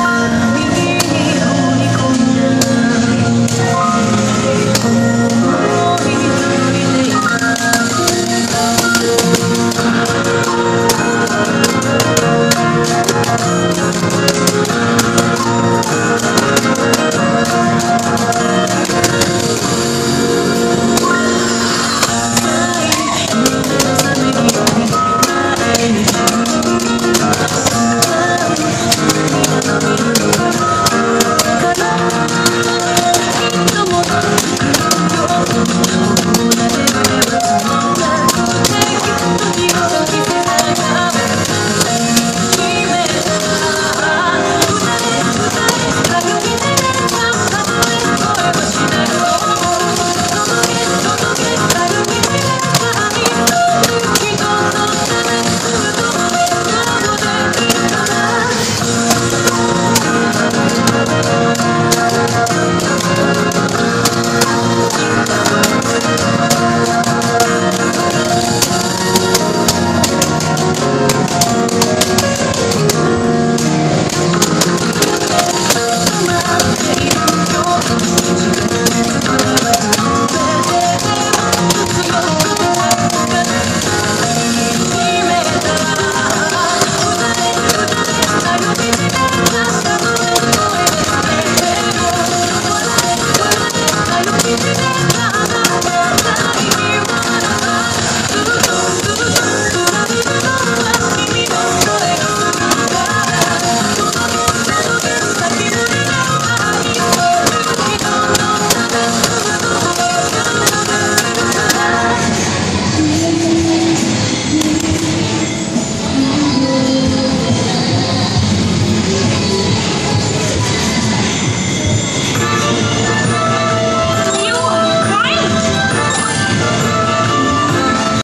Yeah.